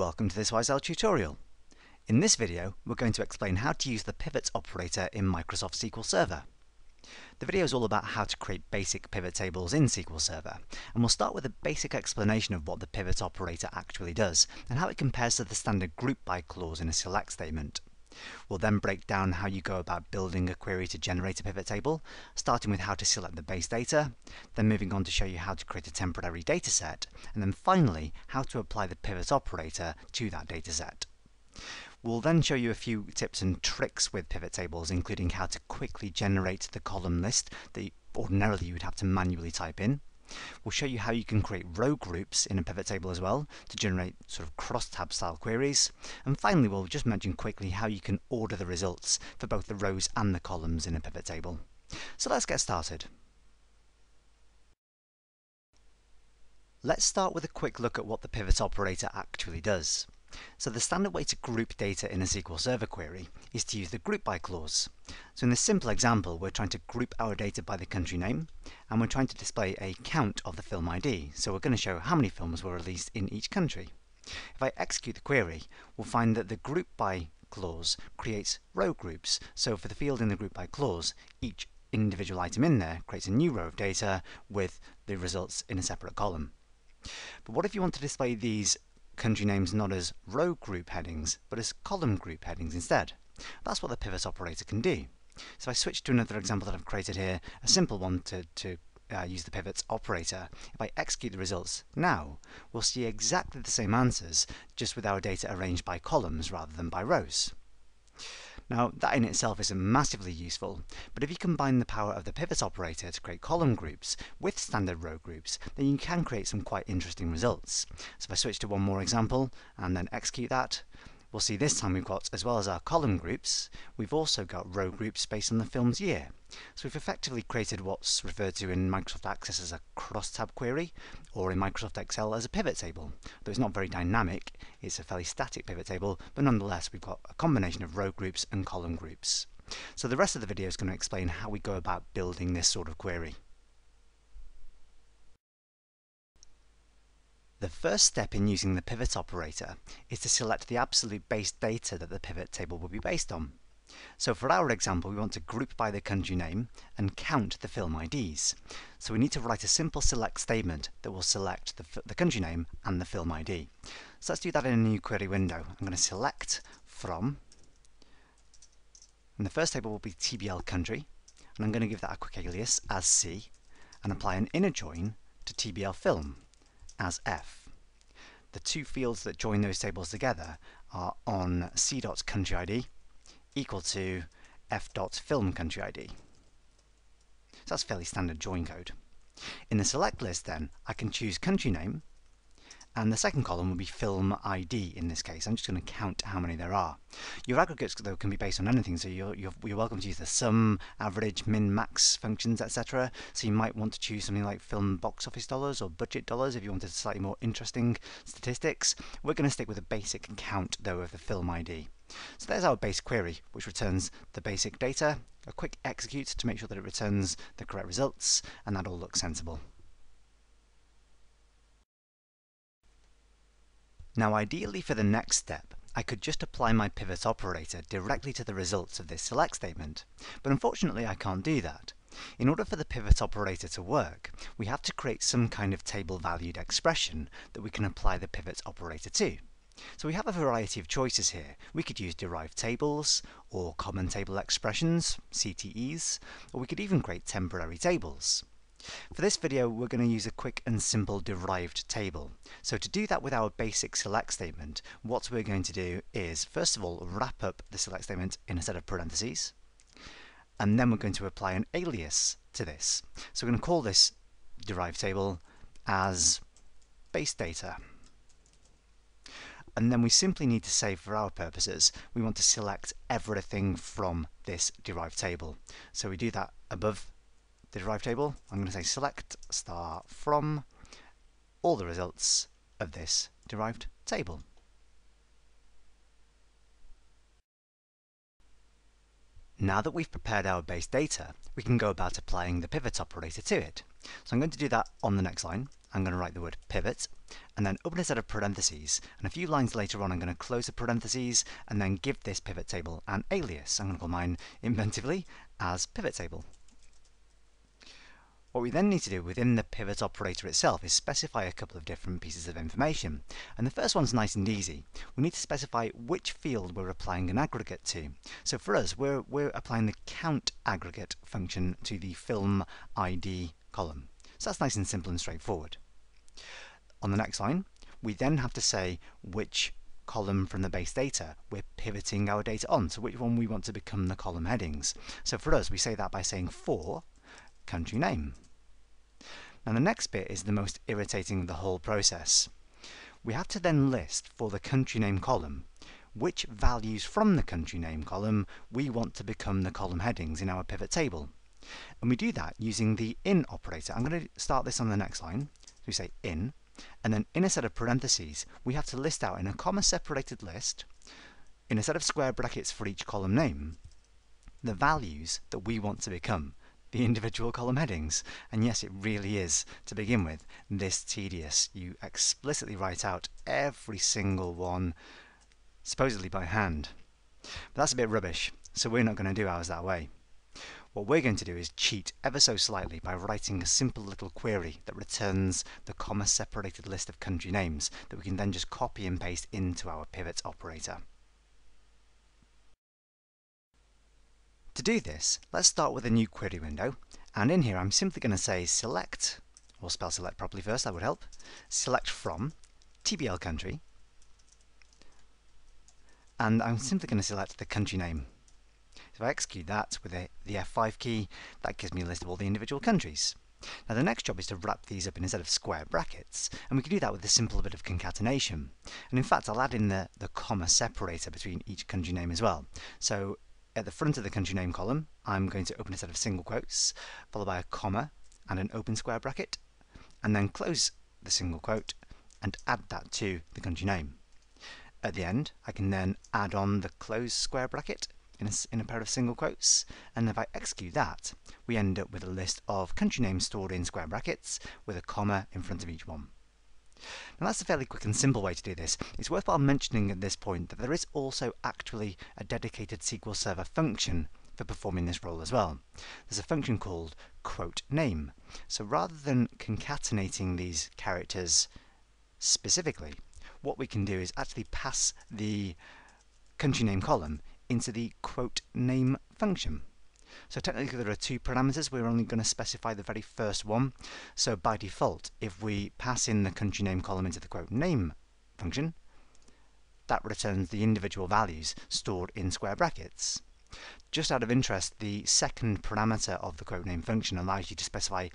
Welcome to this Wise Owl tutorial. In this video, we're going to explain how to use the pivot operator in Microsoft SQL Server. The video is all about how to create basic pivot tables in SQL Server, and we'll start with a basic explanation of what the pivot operator actually does, and how it compares to the standard group by clause in a select statement. We'll then break down how you go about building a query to generate a pivot table, starting with how to select the base data, then moving on to show you how to create a temporary dataset, and then finally how to apply the pivot operator to that dataset. We'll then show you a few tips and tricks with pivot tables, including how to quickly generate the column list that ordinarily you would have to manually type in, We'll show you how you can create row groups in a pivot table as well to generate sort of cross-tab style queries. And finally, we'll just mention quickly how you can order the results for both the rows and the columns in a pivot table. So let's get started. Let's start with a quick look at what the pivot operator actually does. So the standard way to group data in a SQL Server query is to use the group by clause. So in this simple example, we're trying to group our data by the country name, and we're trying to display a count of the film ID. So we're going to show how many films were released in each country. If I execute the query, we'll find that the group by clause creates row groups. So for the field in the group by clause, each individual item in there creates a new row of data with the results in a separate column. But what if you want to display these country names not as row group headings, but as column group headings instead. That's what the pivot operator can do. So I switch to another example that I've created here, a simple one to, to uh, use the pivots operator. If I execute the results now, we'll see exactly the same answers, just with our data arranged by columns rather than by rows. Now, that in itself isn't massively useful, but if you combine the power of the pivot operator to create column groups with standard row groups, then you can create some quite interesting results. So if I switch to one more example and then execute that, we'll see this time we've got, as well as our column groups, we've also got row groups based on the film's year. So we've effectively created what's referred to in Microsoft Access as a cross-tab query, or in Microsoft Excel as a pivot table. Though it's not very dynamic, it's a fairly static pivot table, but nonetheless we've got a combination of row groups and column groups. So the rest of the video is going to explain how we go about building this sort of query. The first step in using the pivot operator is to select the absolute base data that the pivot table will be based on. So for our example, we want to group by the country name and count the film IDs. So we need to write a simple select statement that will select the, the country name and the film ID. So let's do that in a new query window. I'm going to select from, and the first table will be TBL country, and I'm going to give that a quick alias as C, and apply an inner join to TBL film as f. The two fields that join those tables together are on c.countryid equal to f.filmCountryID. So that's fairly standard join code. In the select list then, I can choose country name, and the second column will be film ID in this case. I'm just going to count how many there are. Your aggregates, though, can be based on anything, so you're, you're, you're welcome to use the sum, average, min, max functions, etc. So you might want to choose something like film box office dollars or budget dollars if you wanted slightly more interesting statistics. We're going to stick with a basic count, though, of the film ID. So there's our base query, which returns the basic data, a quick execute to make sure that it returns the correct results, and that all looks sensible. Now ideally for the next step, I could just apply my pivot operator directly to the results of this select statement, but unfortunately I can't do that. In order for the pivot operator to work, we have to create some kind of table-valued expression that we can apply the pivot operator to. So we have a variety of choices here. We could use derived tables, or common table expressions, CTEs, or we could even create temporary tables. For this video, we're going to use a quick and simple derived table. So to do that with our basic select statement, what we're going to do is, first of all, wrap up the select statement in a set of parentheses, and then we're going to apply an alias to this. So we're going to call this derived table as base data. And then we simply need to say for our purposes, we want to select everything from this derived table. So we do that above the derived table, I'm going to say select star from all the results of this derived table. Now that we've prepared our base data, we can go about applying the pivot operator to it. So I'm going to do that on the next line. I'm going to write the word pivot and then open a set of parentheses and a few lines later on I'm going to close the parentheses and then give this pivot table an alias. I'm going to call mine inventively as pivot table. What we then need to do within the pivot operator itself is specify a couple of different pieces of information. And the first one's nice and easy. We need to specify which field we're applying an aggregate to. So for us, we're, we're applying the count aggregate function to the film ID column. So that's nice and simple and straightforward. On the next line, we then have to say which column from the base data we're pivoting our data on, so which one we want to become the column headings. So for us, we say that by saying for country name. Now the next bit is the most irritating of the whole process. We have to then list for the country name column which values from the country name column we want to become the column headings in our pivot table. And we do that using the in operator. I'm going to start this on the next line. So we say in, and then in a set of parentheses, we have to list out in a comma separated list, in a set of square brackets for each column name, the values that we want to become the individual column headings. And yes, it really is, to begin with, this tedious. You explicitly write out every single one, supposedly by hand. But that's a bit rubbish, so we're not going to do ours that way. What we're going to do is cheat ever so slightly by writing a simple little query that returns the comma separated list of country names that we can then just copy and paste into our pivot operator. To do this, let's start with a new query window, and in here I'm simply going to say select, or spell select properly first, that would help, select from TBL country, and I'm simply going to select the country name. If I execute that with the, the F5 key, that gives me a list of all the individual countries. Now the next job is to wrap these up in a set of square brackets, and we can do that with a simple bit of concatenation. And in fact, I'll add in the, the comma separator between each country name as well. So at the front of the country name column, I'm going to open a set of single quotes, followed by a comma and an open square bracket, and then close the single quote and add that to the country name. At the end, I can then add on the close square bracket in a, in a pair of single quotes, and if I execute that, we end up with a list of country names stored in square brackets with a comma in front of each one. Now that's a fairly quick and simple way to do this. It's worthwhile mentioning at this point that there is also actually a dedicated SQL Server function for performing this role as well. There's a function called quote name. So rather than concatenating these characters specifically, what we can do is actually pass the country name column into the quote name function. So technically there are two parameters, we're only going to specify the very first one. So by default, if we pass in the country name column into the quote name function, that returns the individual values stored in square brackets. Just out of interest, the second parameter of the quote name function allows you to specify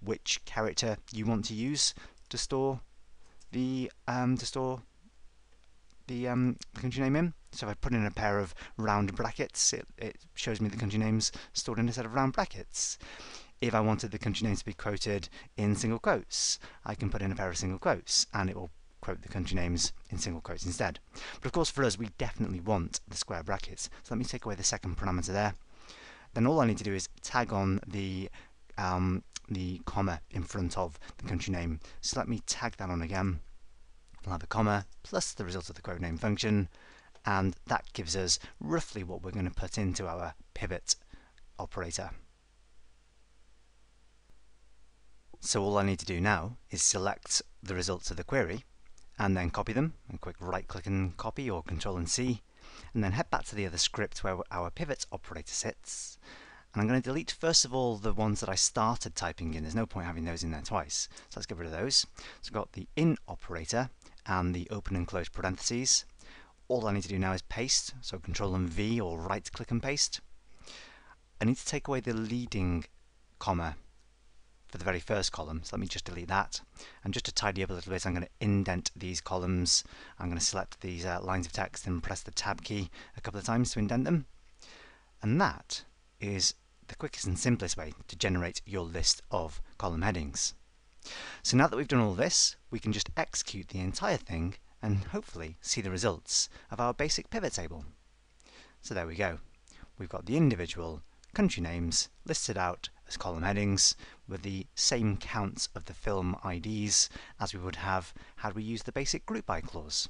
which character you want to use to store the um, to store the um, country name in. So if I put in a pair of round brackets, it, it shows me the country names stored in a set of round brackets. If I wanted the country name to be quoted in single quotes, I can put in a pair of single quotes and it will quote the country names in single quotes instead. But of course for us we definitely want the square brackets. So let me take away the second parameter there. Then all I need to do is tag on the um, the comma in front of the country name. So let me tag that on again. I'll have a comma plus the result of the quote name function, and that gives us roughly what we're going to put into our pivot operator. So all I need to do now is select the results of the query and then copy them, and quick right click and copy or control and C, and then head back to the other script where our pivot operator sits. And I'm going to delete first of all the ones that I started typing in. There's no point having those in there twice. So let's get rid of those. So I've got the in operator and the open and close parentheses. All I need to do now is paste, so Control and V or right click and paste. I need to take away the leading comma for the very first column, so let me just delete that. And just to tidy up a little bit, I'm going to indent these columns. I'm going to select these uh, lines of text and press the Tab key a couple of times to indent them. And that is the quickest and simplest way to generate your list of column headings. So now that we've done all this, we can just execute the entire thing and hopefully see the results of our basic pivot table. So there we go. We've got the individual country names listed out as column headings with the same counts of the film IDs as we would have had we used the basic group by clause.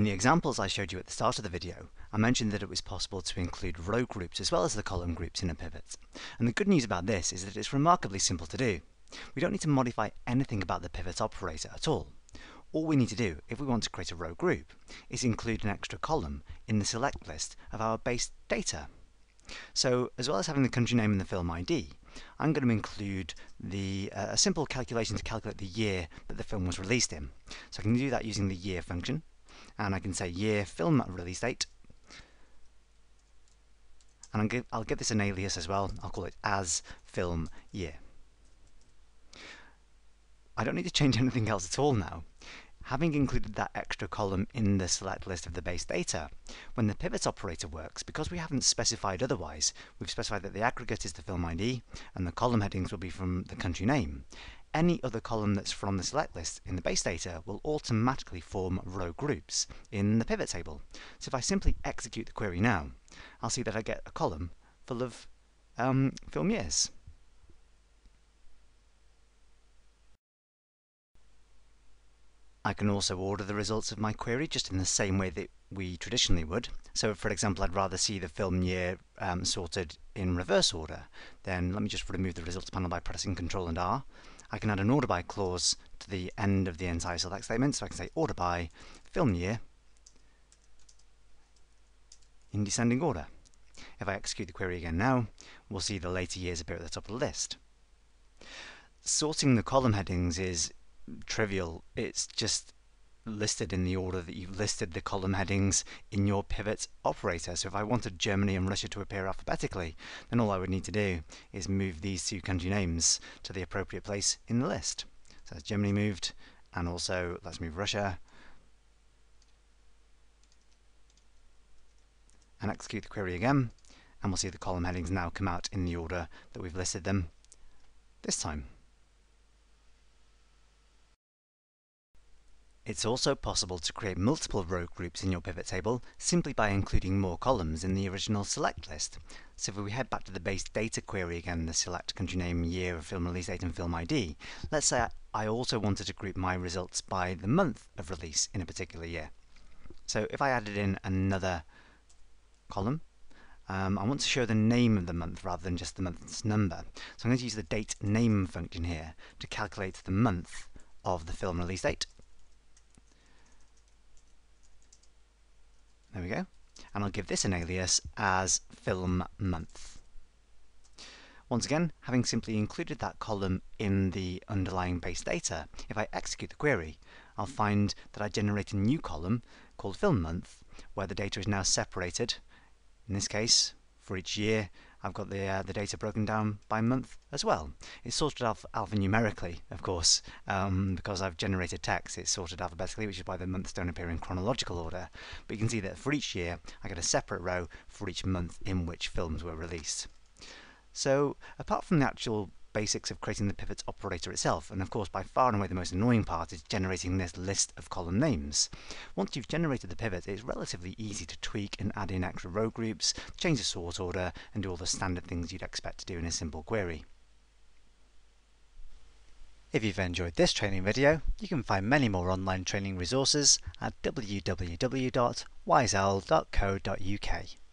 In the examples I showed you at the start of the video, I mentioned that it was possible to include row groups as well as the column groups in a pivot. And the good news about this is that it's remarkably simple to do. We don't need to modify anything about the pivot operator at all. All we need to do, if we want to create a row group, is include an extra column in the select list of our base data. So, as well as having the country name and the film ID, I'm going to include the, uh, a simple calculation to calculate the year that the film was released in. So I can do that using the year function, and I can say year film release date, and I'll give, this an alias as well, I'll call it as film year. I don't need to change anything else at all now. Having included that extra column in the select list of the base data, when the pivot operator works, because we haven't specified otherwise, we've specified that the aggregate is the film ID, and the column headings will be from the country name, any other column that's from the select list in the base data will automatically form row groups in the pivot table. So if I simply execute the query now, I'll see that I get a column full of um, film years. I can also order the results of my query just in the same way that we traditionally would. So for example, I'd rather see the film year um, sorted in reverse order. Then let me just remove the results panel by pressing Ctrl and R. I can add an order by clause to the end of the entire select statement. So I can say order by film year in descending order. If I execute the query again now, we'll see the later years appear at the top of the list. Sorting the column headings is trivial. It's just listed in the order that you've listed the column headings in your pivot operator. So if I wanted Germany and Russia to appear alphabetically, then all I would need to do is move these two country names to the appropriate place in the list. So that's Germany moved, and also let's move Russia. And execute the query again, and we'll see the column headings now come out in the order that we've listed them this time. It's also possible to create multiple row groups in your pivot table simply by including more columns in the original select list. So if we head back to the base data query again, the select country name, year film release date and film ID, let's say I also wanted to group my results by the month of release in a particular year. So if I added in another column, um, I want to show the name of the month rather than just the month's number. So I'm going to use the date name function here to calculate the month of the film release date. There we go. And I'll give this an alias as film month. Once again, having simply included that column in the underlying base data, if I execute the query, I'll find that I generate a new column called film month, where the data is now separated, in this case, for each year, I've got the uh, the data broken down by month as well. It's sorted alph alphanumerically, of course, um, because I've generated text. It's sorted alphabetically, which is why the months don't appear in chronological order. But you can see that for each year, I get a separate row for each month in which films were released. So, apart from the actual basics of creating the pivot operator itself, and of course by far and away the most annoying part is generating this list of column names. Once you've generated the pivot, it's relatively easy to tweak and add in extra row groups, change the sort order, and do all the standard things you'd expect to do in a simple query. If you've enjoyed this training video, you can find many more online training resources at www.wiseowl.co.uk.